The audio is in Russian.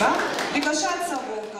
Волга, приглашается Волга.